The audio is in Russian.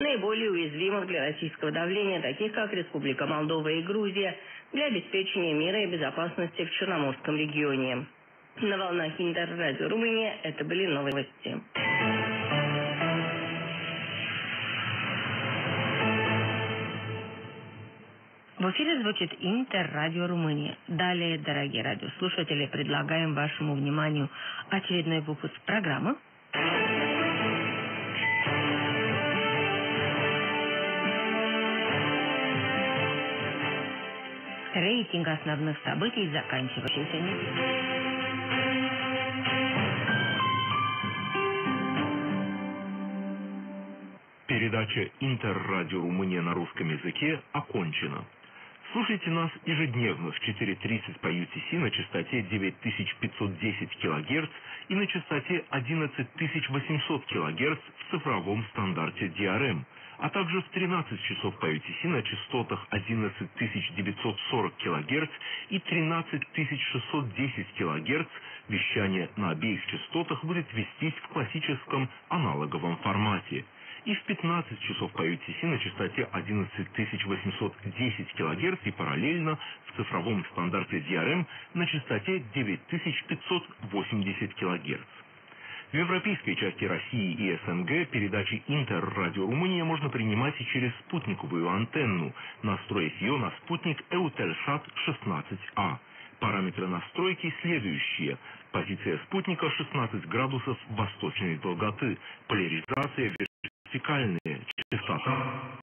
наиболее уязвимых для российского давления, таких как Республика Молдова и Грузия, для обеспечения мира и безопасности в Черноморском регионе. На волнах Интеррадио Румыния это были новости. В эфире звучит Интер-радио Румыния. Далее, дорогие радиослушатели, предлагаем вашему вниманию очередной выпуск программы. Рейтинг основных событий заканчивающейся недели. Передача Интеррадио Румыния на русском языке окончена. Слушайте нас ежедневно в 4.30 по UTC на частоте 9510 кГц и на частоте 11800 кГц в цифровом стандарте DRM, а также в 13 часов по UTC на частотах 11940 кГц и 13610 кГц. Вещание на обеих частотах будет вестись в классическом аналоговом формате – и в 15 часов по UTC на частоте 11810 кГц и параллельно в цифровом стандарте DRM на частоте 9580 кГц. В европейской части России и СНГ передачи Интер-Радио Румыния можно принимать и через спутниковую антенну, настроив ее на спутник Эутельшат 16А. Параметры настройки следующие. Позиция спутника 16 градусов восточной долготы. Поляризация вертикальная частота